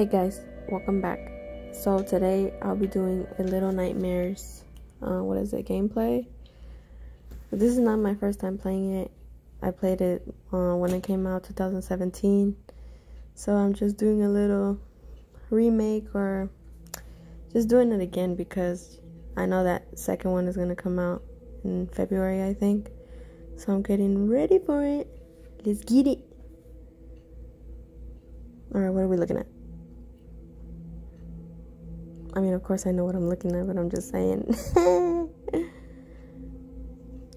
Hey guys, welcome back. So today I'll be doing a Little Nightmares, uh, what is it, gameplay? This is not my first time playing it. I played it uh, when it came out 2017. So I'm just doing a little remake or just doing it again because I know that second one is going to come out in February, I think. So I'm getting ready for it. Let's get it. Alright, what are we looking at? I mean, of course, I know what I'm looking at, but I'm just saying.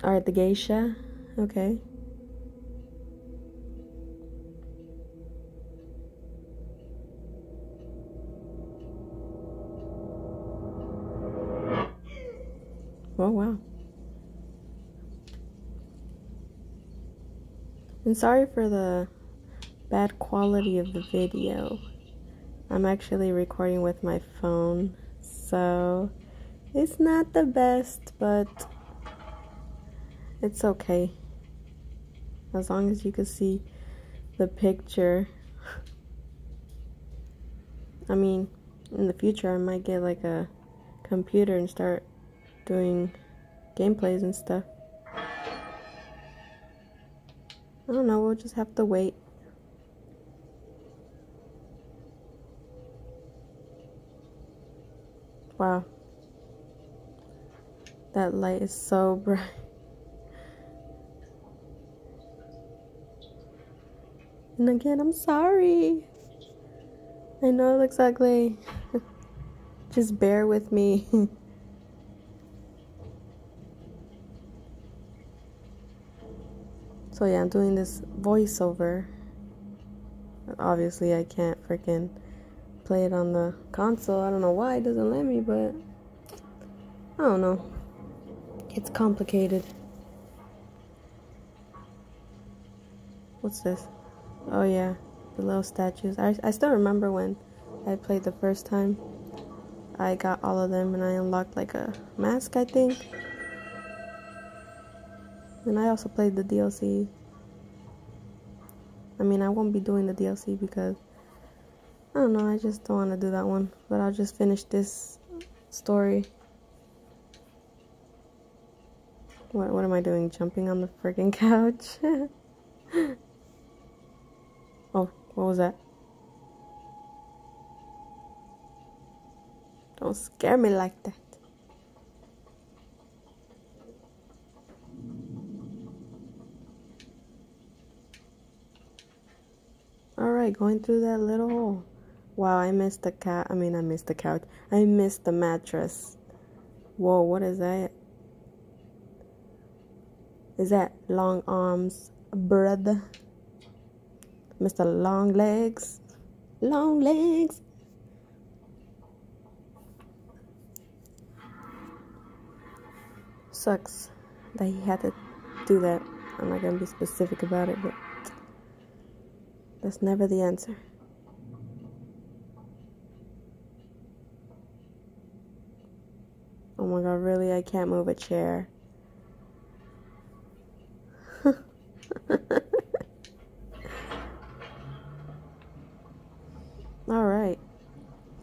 Alright, the geisha. Okay. Oh, wow. And sorry for the bad quality of the video. I'm actually recording with my phone, so it's not the best, but it's okay. As long as you can see the picture. I mean, in the future, I might get like a computer and start doing gameplays and stuff. I don't know, we'll just have to wait. Wow. That light is so bright. And again, I'm sorry. I know it looks ugly. Just bear with me. so yeah, I'm doing this voiceover. Obviously, I can't freaking play it on the console. I don't know why it doesn't let me, but I don't know. It's complicated. What's this? Oh yeah, the little statues. I, I still remember when I played the first time. I got all of them and I unlocked like a mask, I think. And I also played the DLC. I mean, I won't be doing the DLC because I don't know, I just don't want to do that one. But I'll just finish this story. What, what am I doing? Jumping on the freaking couch? oh, what was that? Don't scare me like that. Alright, going through that little hole. Wow, I missed the cat. I mean, I missed the couch. I missed the mattress. Whoa, what is that? Is that long arms, brother? Mr. Long Legs? Long Legs? Sucks that he had to do that. I'm not gonna be specific about it, but that's never the answer. Oh my god, really? I can't move a chair. Alright.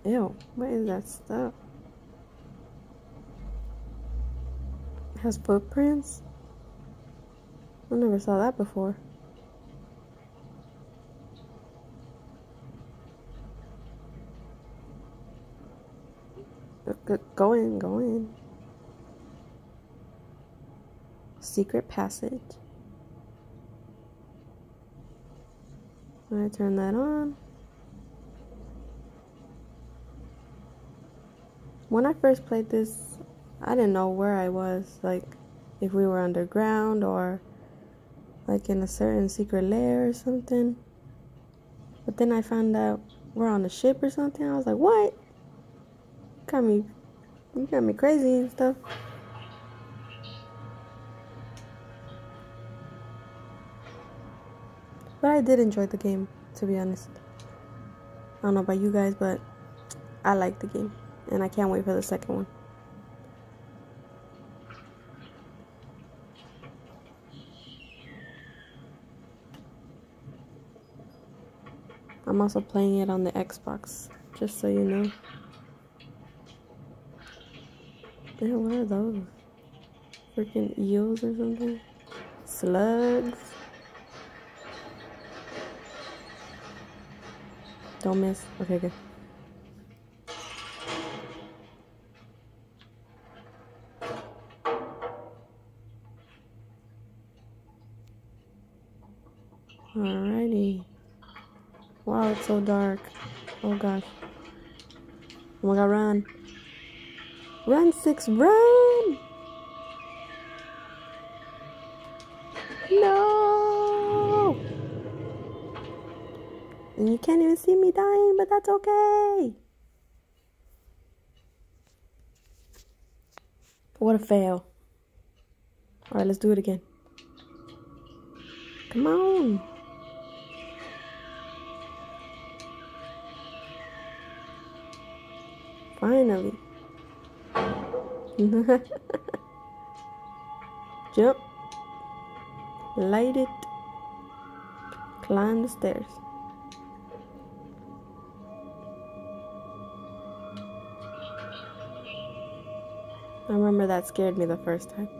Ew, what is that stuff? It has footprints? I never saw that before. Go in, go in. Secret passage. I turn that on. When I first played this, I didn't know where I was. Like, if we were underground or like in a certain secret lair or something. But then I found out we're on a ship or something. I was like, what? Got me, you got me crazy and stuff. But I did enjoy the game, to be honest. I don't know about you guys, but I like the game. And I can't wait for the second one. I'm also playing it on the Xbox, just so you know. Yeah, what are those? Freaking eels or something? Slugs? Don't miss. Okay, good. Alrighty. Wow, it's so dark. Oh gosh. Oh my god, run. Run, six, run! No! And you can't even see me dying, but that's okay. What a fail. Alright, let's do it again. Come on. Finally. Jump. Light it. Climb the stairs. I remember that scared me the first time.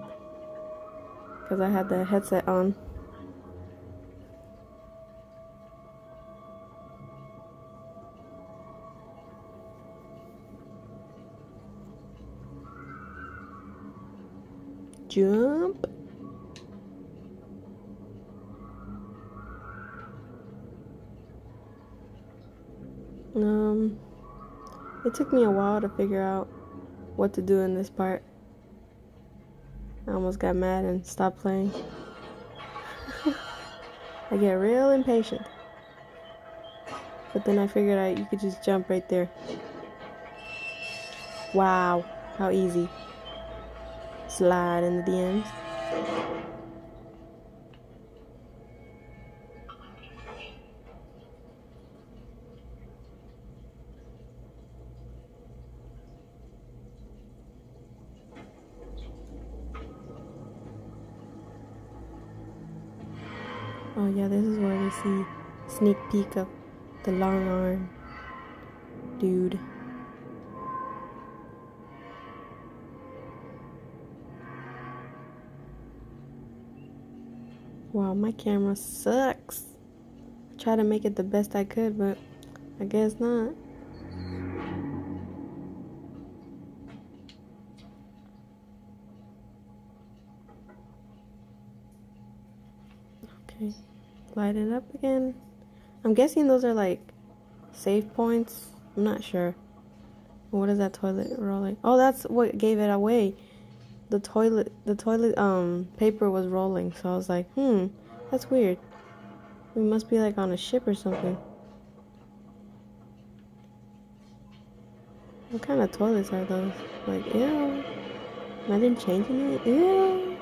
Because I had the headset on. Jump. Um, it took me a while to figure out what to do in this part. I almost got mad and stopped playing. I get real impatient. But then I figured out you could just jump right there. Wow, how easy slide in the DMs. Oh yeah, this is where we see sneak peek of the long arm dude. Wow, my camera sucks. I tried to make it the best I could, but I guess not. Okay, light it up again. I'm guessing those are like save points. I'm not sure. What is that toilet rolling? Oh, that's what gave it away the toilet the toilet um paper was rolling so i was like hmm that's weird. We must be like on a ship or something. What kind of toilets are those? Like ew. Imagine changing it? Ew.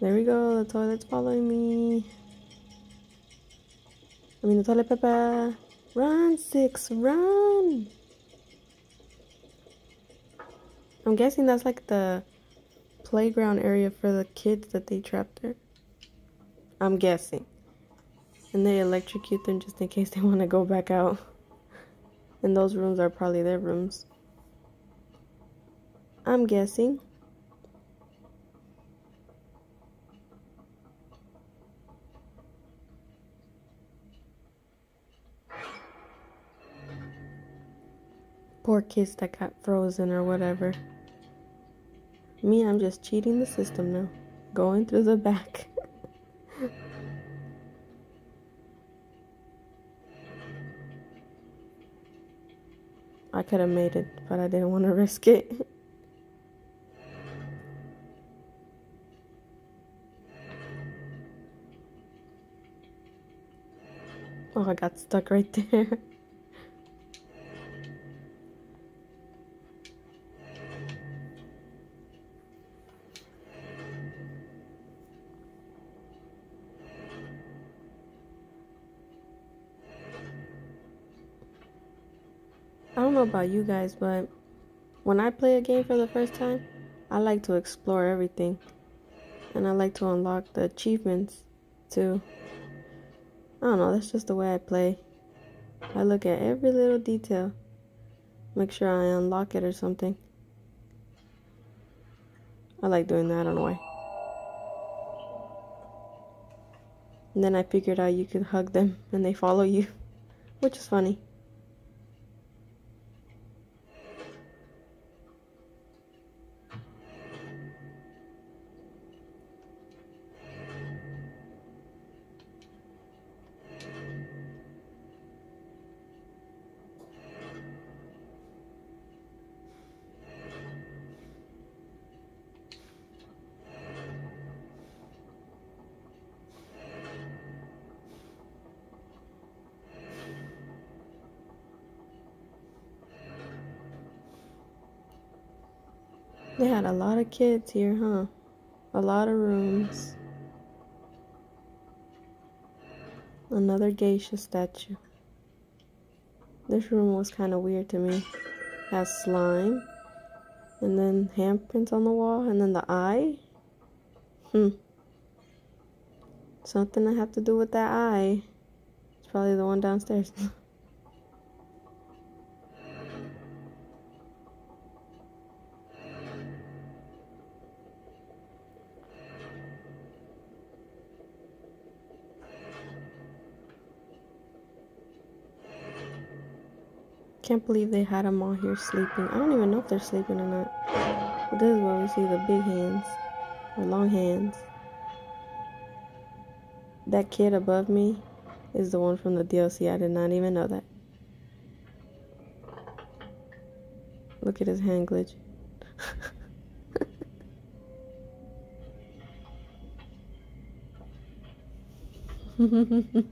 There we go, the toilet's following me. I mean, the. Run, six, run. I'm guessing that's like the playground area for the kids that they trapped there. I'm guessing. And they electrocute them just in case they want to go back out. And those rooms are probably their rooms. I'm guessing. Poor kids that got frozen or whatever. Me, I'm just cheating the system now. Going through the back. I could have made it, but I didn't want to risk it. oh, I got stuck right there. I don't know about you guys, but when I play a game for the first time, I like to explore everything. And I like to unlock the achievements too. I don't know, that's just the way I play. I look at every little detail. Make sure I unlock it or something. I like doing that, I don't know why. And then I figured out you could hug them and they follow you, which is funny. Of kids here, huh? A lot of rooms. Another geisha statue. This room was kind of weird to me. has slime. And then handprints on the wall. And then the eye. Hmm. Something I have to do with that eye. It's probably the one downstairs. Can't believe they had them all here sleeping. I don't even know if they're sleeping or not. But this is where we see the big hands. Or long hands. That kid above me is the one from the DLC. I did not even know that. Look at his hand glitch.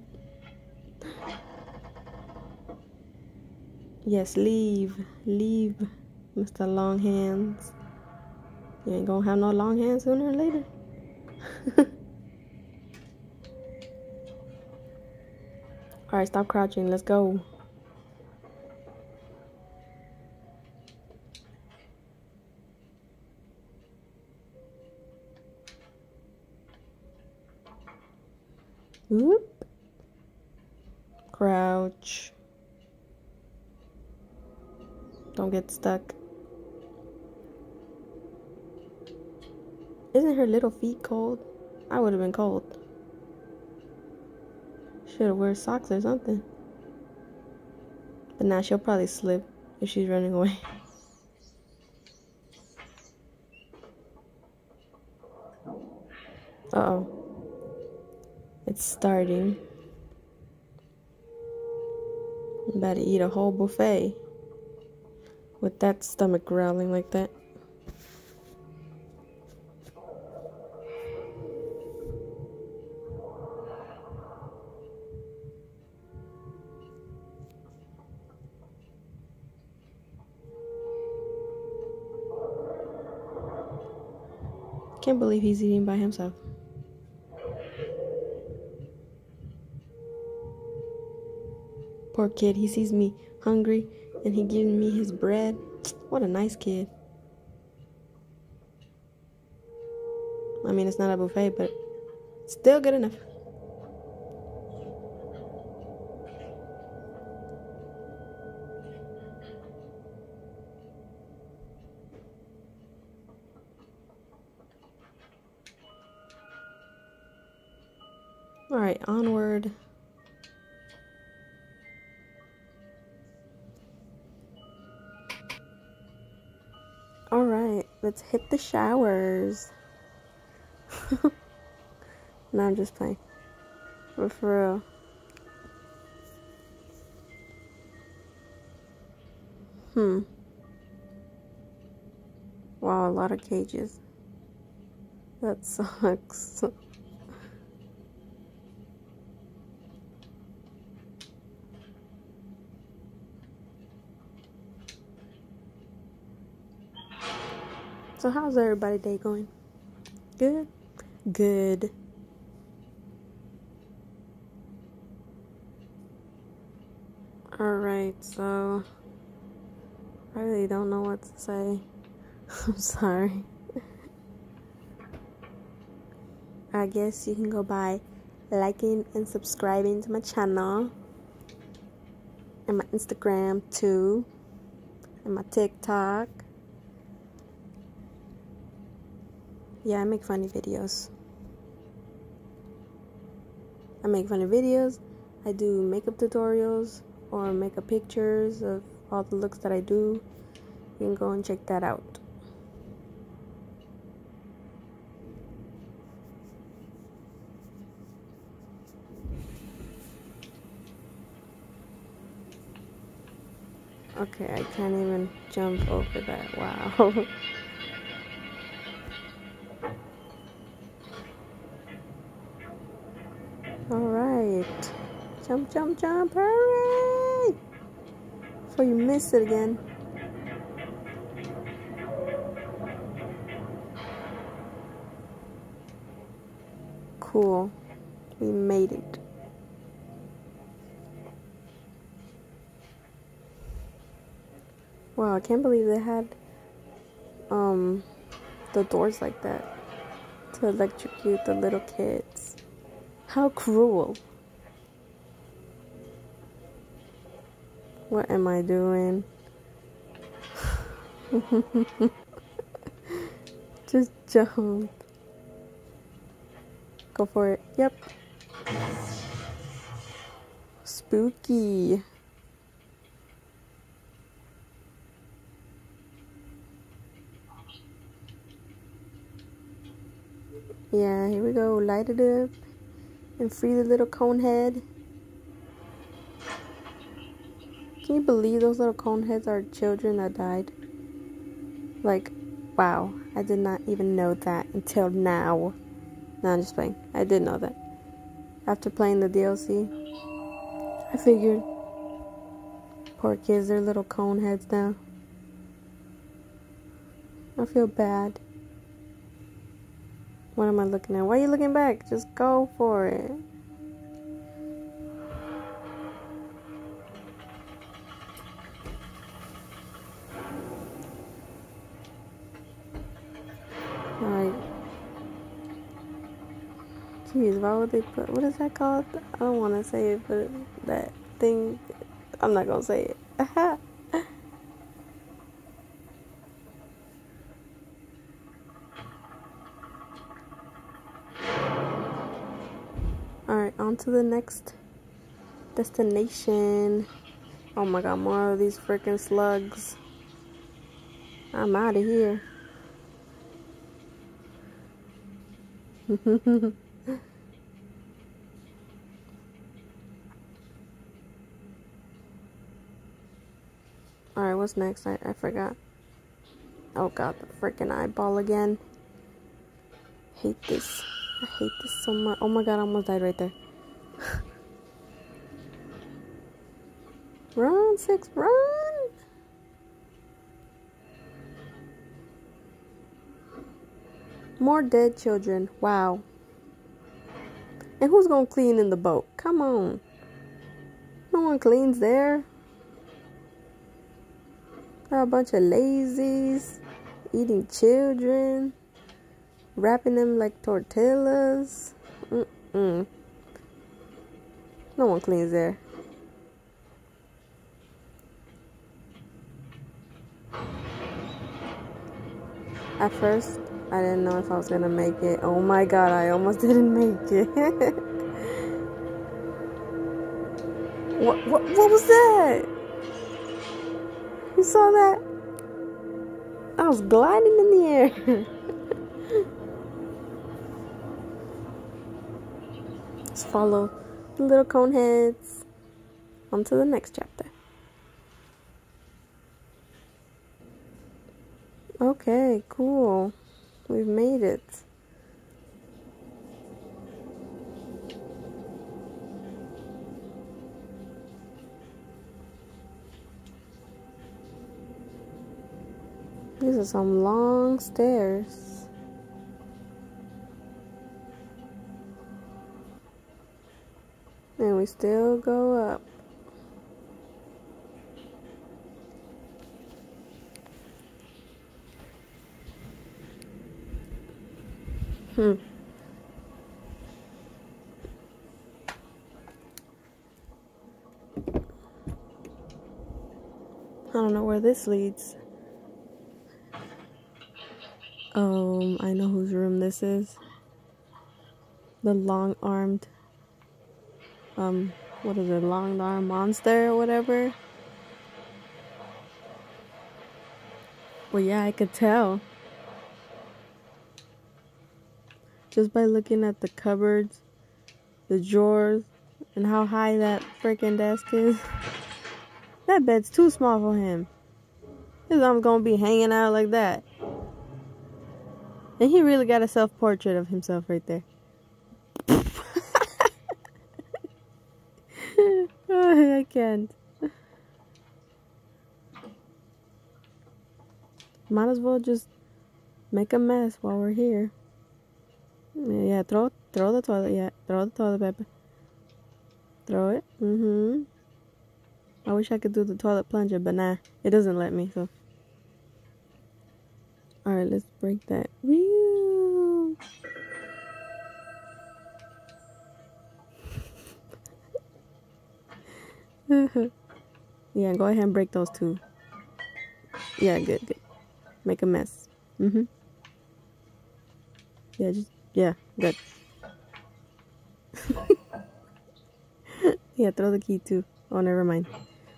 Yes, leave. Leave, Mr. Long Hands. You ain't gonna have no long hands sooner or later. Alright, stop crouching. Let's go. Whoop. Crouch. Don't get stuck. Isn't her little feet cold? I would have been cold. Should have wear socks or something. But now she'll probably slip if she's running away. Uh oh. It's starting. I'm about to eat a whole buffet with that stomach growling like that. Can't believe he's eating by himself. Poor kid, he sees me hungry and he giving me his bread. What a nice kid. I mean, it's not a buffet, but still good enough. All right, let's hit the showers. no, I'm just playing. But for real. Hmm. Wow, a lot of cages. That sucks. So how's everybody day going? Good? Good. Alright, so I really don't know what to say. I'm sorry. I guess you can go by liking and subscribing to my channel and my Instagram too and my TikTok. Yeah, I make funny videos. I make funny videos. I do makeup tutorials or makeup pictures of all the looks that I do. You can go and check that out. Okay, I can't even jump over that. Wow. Jump, jump. Hurry! Before you miss it again. Cool. We made it. Wow, I can't believe they had um the doors like that to electrocute the little kids. How cruel. What am I doing? Just jump. Go for it. Yep. Spooky. Yeah, here we go. Light it up and free the little cone head. Can you believe those little cone heads are children that died? Like, wow. I did not even know that until now. No, I'm just playing. I did know that. After playing the DLC, I figured. Poor kids, they're little cone heads now. I feel bad. What am I looking at? Why are you looking back? Just go for it. Why would they put. What is that called? I don't want to say it, but that thing. I'm not to say it. Alright, on to the next destination. Oh my god, more of these freaking slugs. I'm out of here. What's next? I, I forgot. Oh god, the freaking eyeball again. Hate this. I hate this so much. Oh my god, I almost died right there. run, six, run! More dead children. Wow. And who's gonna clean in the boat? Come on. No one cleans there. Are a bunch of lazies eating children wrapping them like tortillas. Mm-mm. No one cleans there. At first, I didn't know if I was gonna make it. Oh my god, I almost didn't make it. what, what, what was that? You saw that? I was gliding in the air. Let's follow the little cone heads on to the next chapter. Okay, cool. We've made it. These are some long stairs. And we still go up. Hmm. I don't know where this leads. Um, I know whose room this is. The long armed, um, what is it, long armed monster or whatever. Well, yeah, I could tell. Just by looking at the cupboards, the drawers, and how high that freaking desk is. That bed's too small for him. His arm's gonna be hanging out like that. And he really got a self portrait of himself right there. oh, I can't. Might as well just make a mess while we're here. Yeah, throw throw the toilet. Yeah, throw the toilet paper. Throw it. Mm-hmm. I wish I could do the toilet plunger, but nah, it doesn't let me, so. Alright, let's break that. Yeah, go ahead and break those two. Yeah, good, good. Make a mess. Mm-hmm. Yeah, just, yeah, good. yeah, throw the key too. Oh, never mind.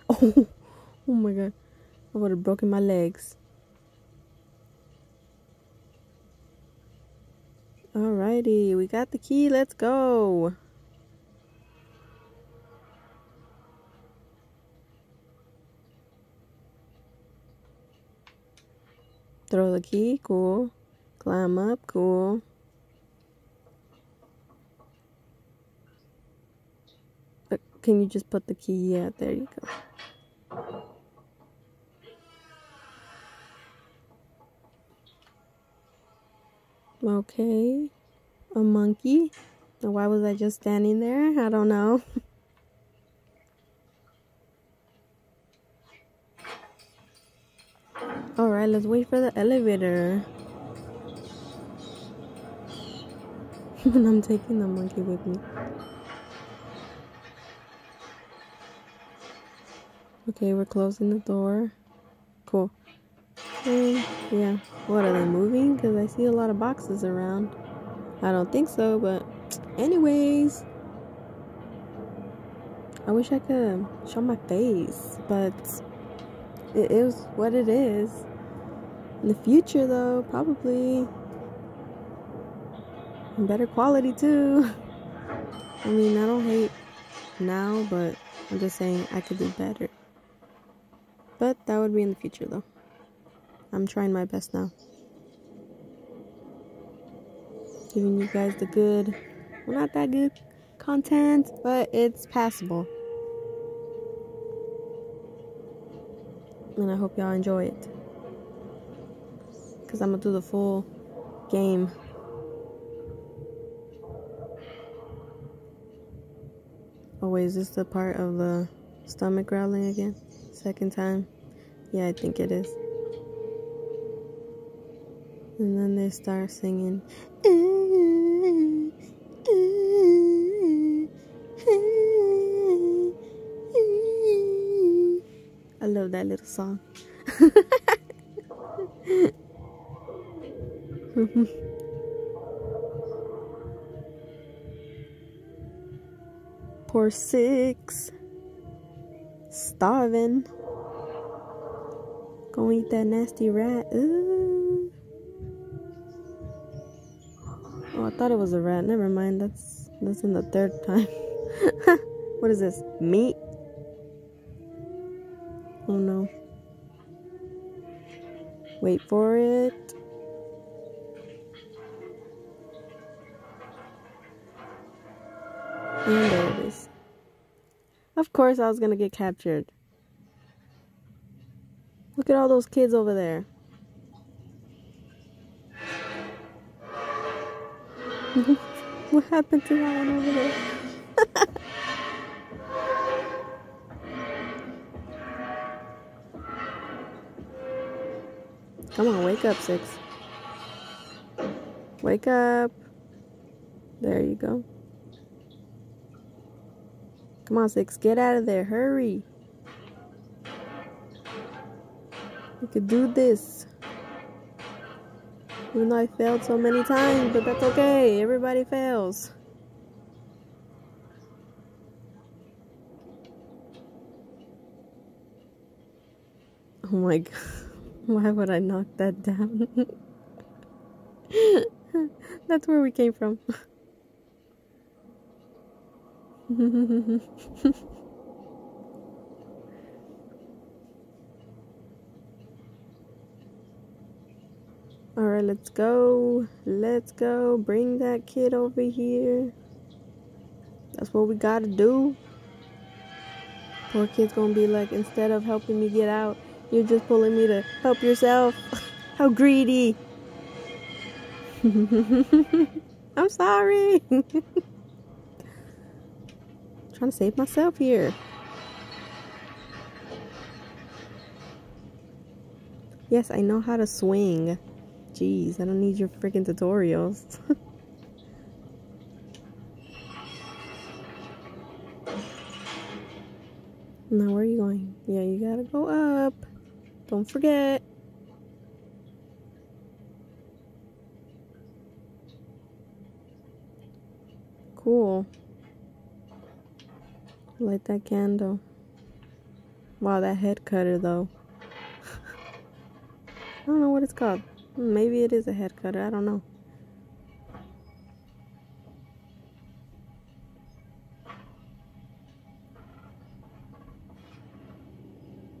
Oh, oh my god. I would have broken my legs. Alrighty, we got the key. Let's go. Throw the key, cool. Climb up, cool. Uh, can you just put the key? Yeah, there you go. Okay. A monkey. Why was I just standing there? I don't know. Alright, let's wait for the elevator. and I'm taking the monkey with me. Okay, we're closing the door. Cool. Yeah, what are they moving? Because I see a lot of boxes around. I don't think so, but anyways. I wish I could show my face, but it is what it is. In the future, though, probably better quality too. I mean, I don't hate now, but I'm just saying I could do better. But that would be in the future though. I'm trying my best now. Giving you guys the good, well, not that good content, but it's passable. And I hope y'all enjoy it. Because I'm going to do the full game. Oh, wait, is this the part of the stomach growling again? Second time. Yeah, I think it is. And then they start singing. I love that little song. Poor six starving. Go eat that nasty rat. Ooh. Thought it was a rat. Never mind. That's that's in the third time. what is this? Meat? Oh no. Wait for it. And there it is. Of course I was gonna get captured. Look at all those kids over there. what happened to that one over there? Come on, wake up, Six. Wake up. There you go. Come on, Six. Get out of there. Hurry. You could do this. Even though I failed so many times, but that's okay. Everybody fails. Oh my god. Why would I knock that down? That's where we came from. Alright, let's go. Let's go. Bring that kid over here. That's what we gotta do. Poor kid's gonna be like, instead of helping me get out, you're just pulling me to help yourself. How greedy. I'm sorry. trying to save myself here. Yes, I know how to swing. Jeez, I don't need your freaking tutorials. now, where are you going? Yeah, you gotta go up. Don't forget. Cool. Light that candle. Wow, that head cutter though. I don't know what it's called. Maybe it is a head cutter. I don't know.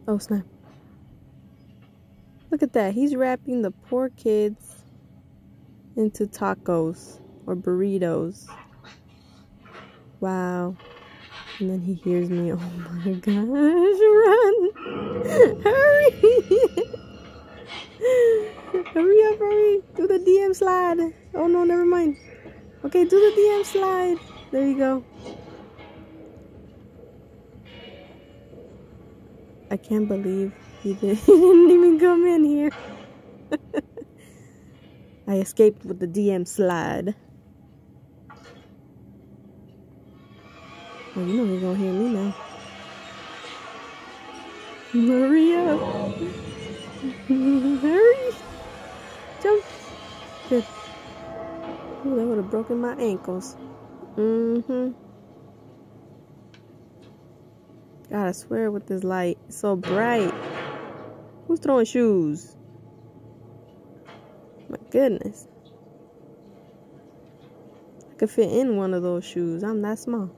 Oh, snap. Look at that. He's wrapping the poor kids into tacos or burritos. Wow. And then he hears me. Oh my gosh. Run. Hurry. hurry up, hurry. Do the DM slide. Oh no, never mind. Okay, do the DM slide. There you go. I can't believe he, did, he didn't even come in here. I escaped with the DM slide. Well, you know he's gonna hear me now. Up. Hurry. Ooh, that would have broken my ankles. Mm-hmm. God, I swear with this light. It's so bright. Who's throwing shoes? My goodness. I could fit in one of those shoes. I'm that small.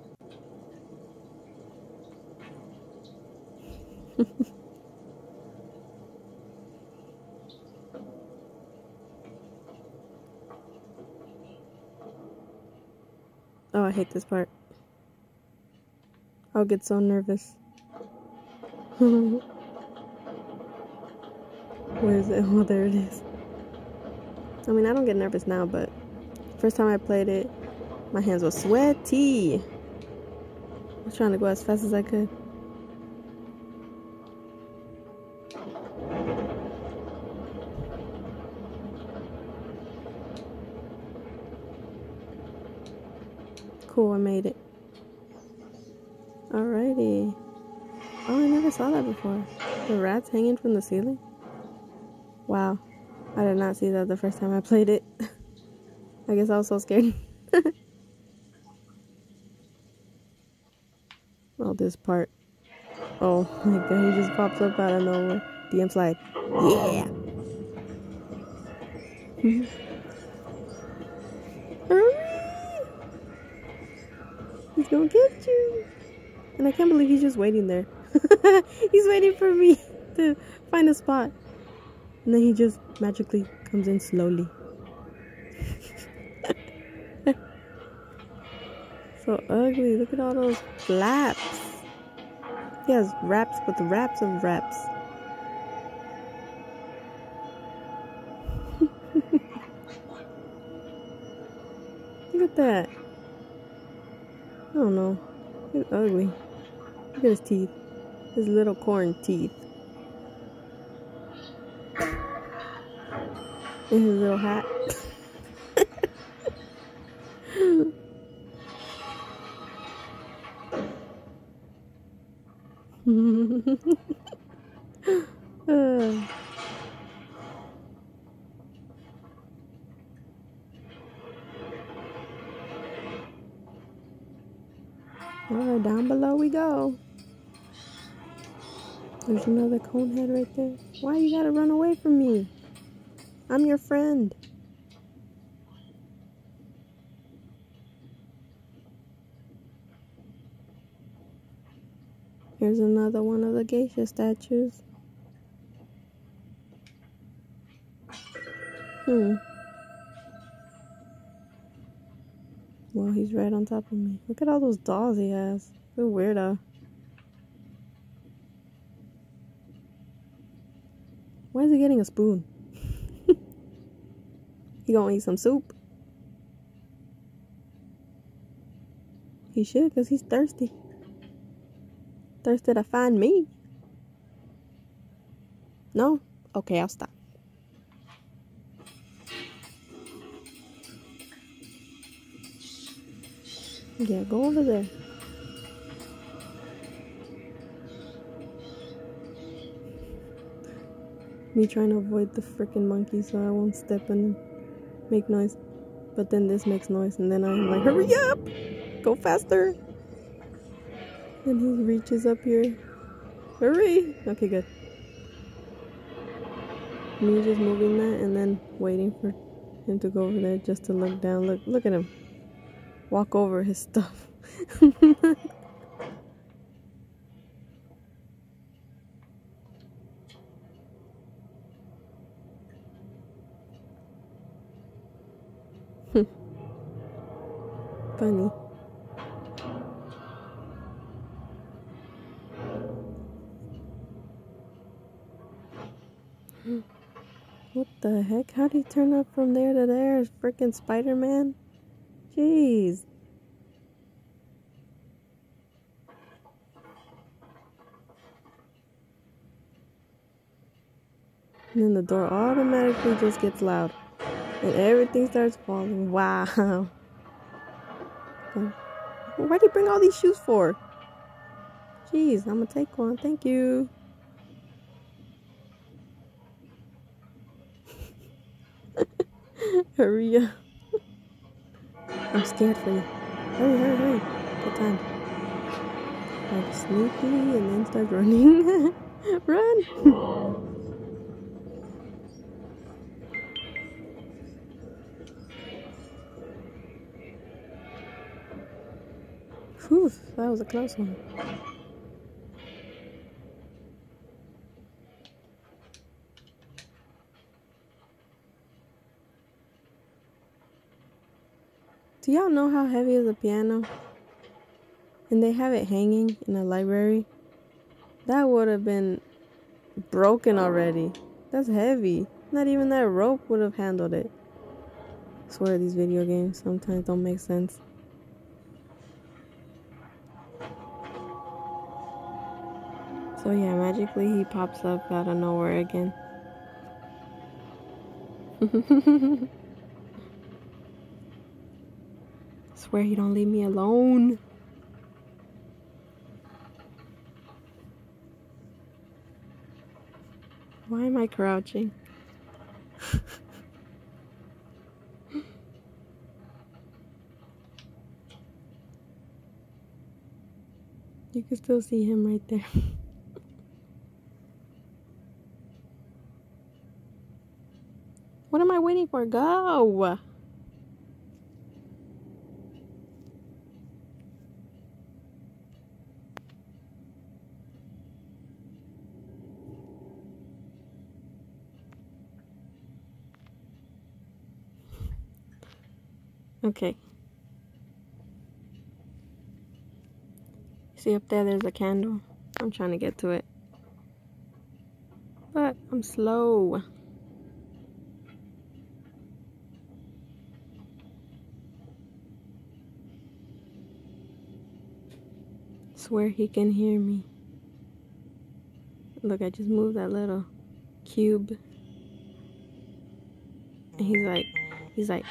oh, I hate this part. I'll get so nervous. Where is it? Oh, there it is. I mean, I don't get nervous now, but first time I played it, my hands were sweaty. I was trying to go as fast as I could. Cool, I made it. Alrighty. Oh, I never saw that before. The rats hanging from the ceiling? Wow. I did not see that the first time I played it. I guess I was so scared. oh, this part. Oh my god, he just pops up out of nowhere. DM slide. Yeah! gonna get you! And I can't believe he's just waiting there. He's waiting for me to find a spot. And then he just magically comes in slowly. so ugly. Look at all those flaps. He has wraps with wraps of wraps. Look at that don't know. He's ugly. Look at his teeth. His little corn teeth. And his little hat. There's another cone head right there. Why you gotta run away from me? I'm your friend. Here's another one of the geisha statues. Hmm. Well, he's right on top of me. Look at all those dolls he has. What a weirdo. Why is he getting a spoon? he gonna eat some soup? He should, because he's thirsty. Thirsty to find me. No? Okay, I'll stop. Yeah, go over there. Me trying to avoid the freaking monkey so I won't step and make noise. But then this makes noise and then I'm like, hurry up! Go faster! And he reaches up here. Hurry! Okay, good. Me just moving that and then waiting for him to go over there just to look down. Look, look at him walk over his stuff. Funny. What the heck? How do you turn up from there to there? Freaking Spider-Man? Jeez. And then the door automatically just gets loud. And everything starts falling. Wow. Why do you bring all these shoes for? Jeez, I'm gonna take one. Thank you. Hurry up. I'm scared for you. Hurry, hurry, hurry. Good time. Like sneaky and then start running. Run! that was a close one. Do y'all know how heavy is a piano? And they have it hanging in a library? That would have been broken already. That's heavy. Not even that rope would have handled it. I swear these video games sometimes don't make sense. So yeah, magically he pops up out of nowhere again. Swear he don't leave me alone. Why am I crouching? you can still see him right there. I? Go! Okay. See up there, there's a candle. I'm trying to get to it. But I'm slow. Swear he can hear me. Look, I just moved that little cube. And he's like, he's like,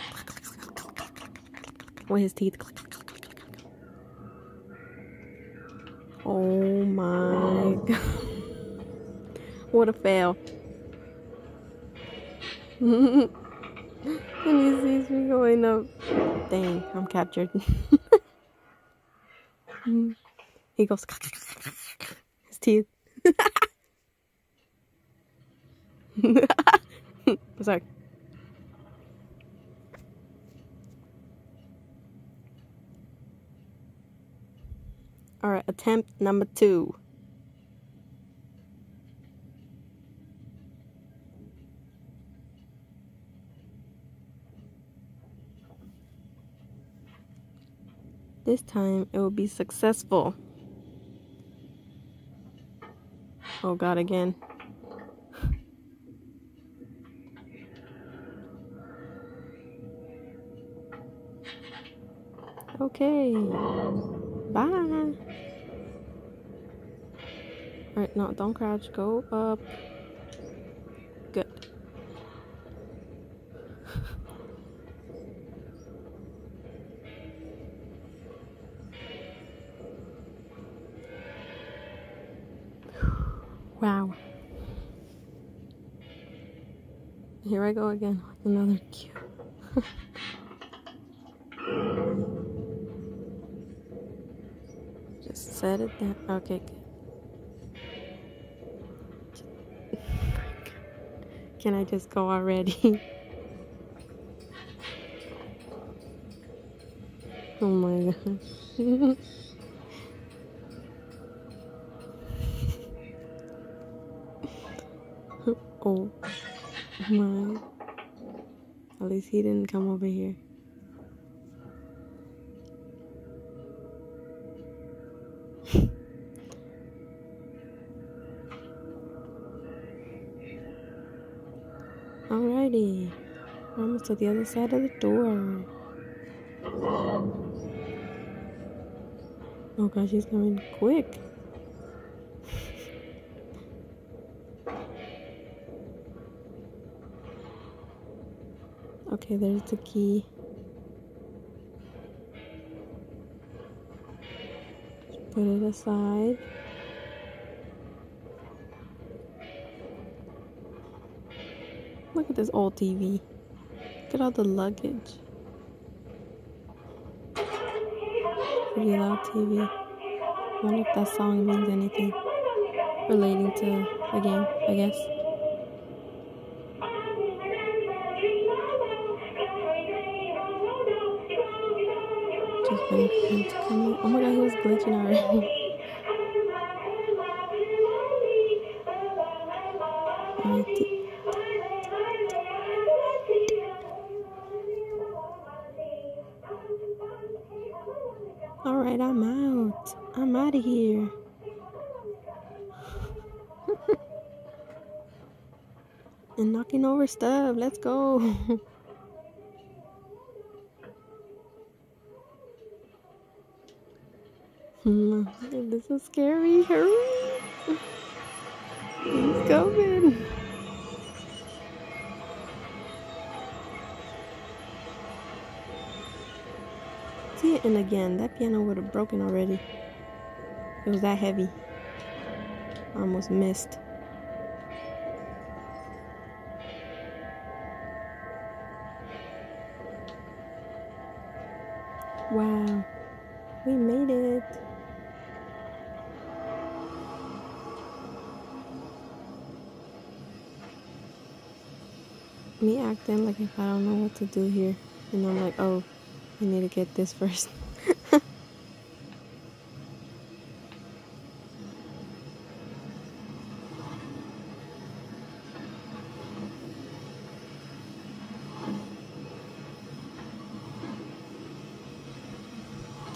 with his teeth. Oh my god. what a fail. and he sees me going up. Dang, I'm captured. he goes, his teeth. Sorry. All right, attempt number two. This time it will be successful. Oh God, again. okay. Bye. Alright, no, don't crouch. Go up. Go again with another cue. Just set it down. Okay, good. Can I just go already? oh my god. oh my. Least he didn't come over here. Alrighty. We're almost to the other side of the door. Oh gosh, he's coming quick. Okay, there's the key. Just put it aside. Look at this old TV. Look at all the luggage. Pretty loud TV. I wonder if that song means anything relating to the game, I guess. Oh my god, he was glitching already. Alright, I'm out. I'm out of here. and knocking over stuff. Let's go. Mm, this is scary. Hurry. He's coming. See, and again, that piano would have broken already. It was that heavy. I almost missed. Acting like if I don't know what to do here. And I'm like, oh, I need to get this first.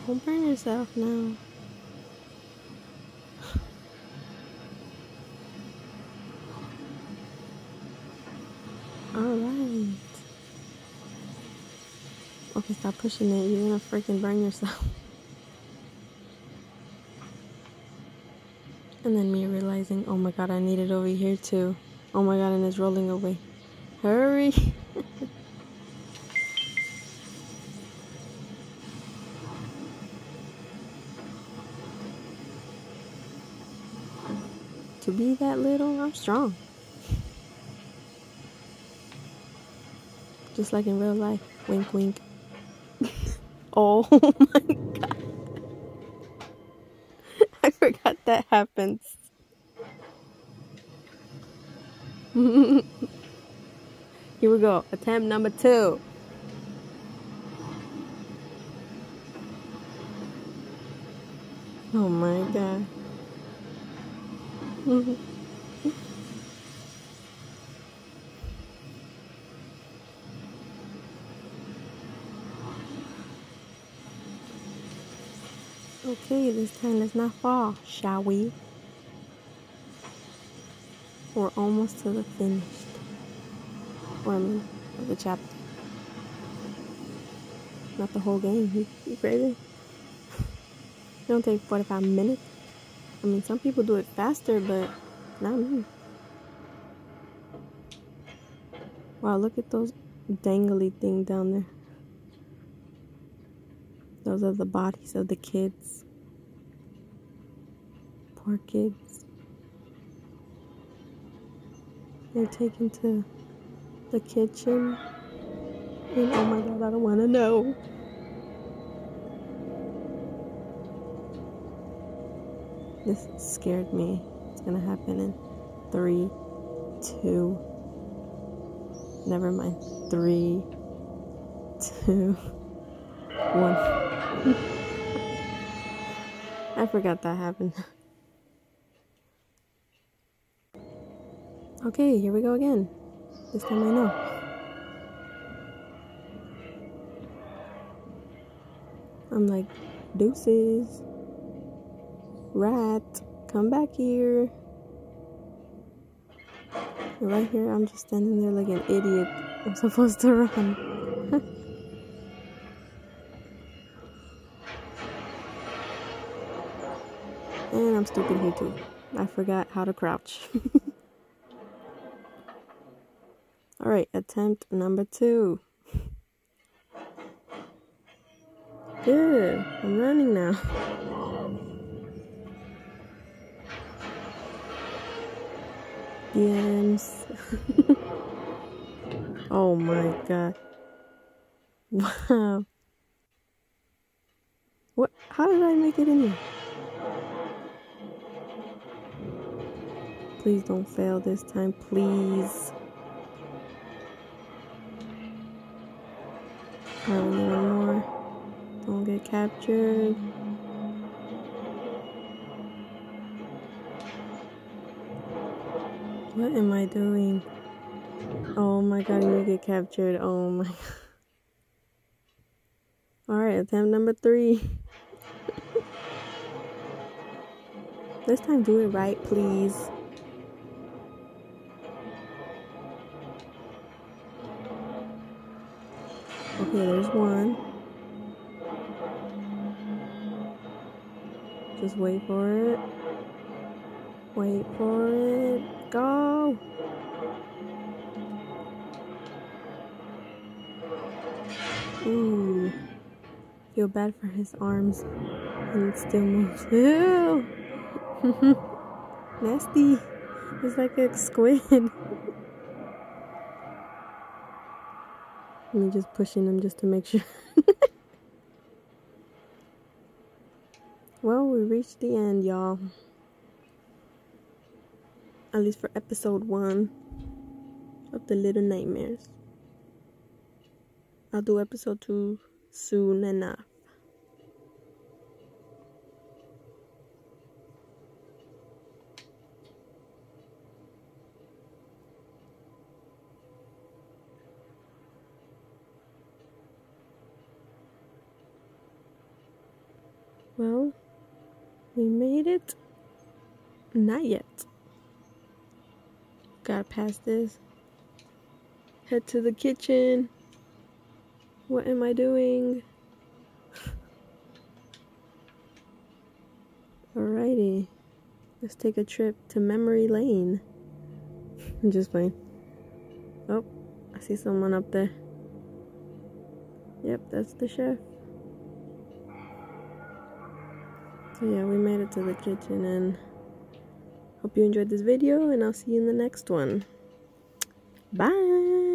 Don't burn yourself now. Alright. Okay, stop pushing it. You're gonna freaking burn yourself. And then me realizing, oh my god, I need it over here too. Oh my god, and it's rolling away. Hurry! to be that little, I'm strong. Just like in real life. Wink, wink. Oh my god. I forgot that happens. Here we go. Attempt number two. Oh my god. Okay, this time let's not fall, shall we? We're almost to the finished. Mean, of the chapter. Not the whole game. You, you crazy? It don't take 45 minutes. I mean, some people do it faster, but not me. Wow, look at those dangly thing down there. Those are the bodies of the kids. Poor kids. They're taken to the kitchen. And oh my god, I don't want to know. This scared me. It's gonna happen in three, two, never mind. Three, two, one. I forgot that happened. okay, here we go again. This time I know. I'm like, deuces. Rat, come back here. right here, I'm just standing there like an idiot. I'm supposed to run. and I'm stupid here too. I forgot how to crouch. Alright, attempt number two. Good, I'm running now. Yes. oh my god. Wow. What? How did I make it in here? Please don't fail this time, please. Need one more. Don't get captured. What am I doing? Oh my god, you get captured. Oh my god. Alright, attempt number three. this time do it right, please. Okay, there's one. Just wait for it. Wait for it. Go! Ooh. Feel bad for his arms. And it still moves. Ew! Nasty. It's like a squid. Me just pushing them just to make sure. well, we reached the end, y'all at least for episode one of the Little Nightmares. I'll do episode two soon enough. Well, we made it. Not yet. Got past this. Head to the kitchen. What am I doing? Alrighty. Let's take a trip to memory lane. I'm just playing. Oh, I see someone up there. Yep, that's the chef. So yeah, we made it to the kitchen and Hope you enjoyed this video, and I'll see you in the next one. Bye!